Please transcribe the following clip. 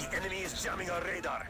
The enemy is jamming our radar.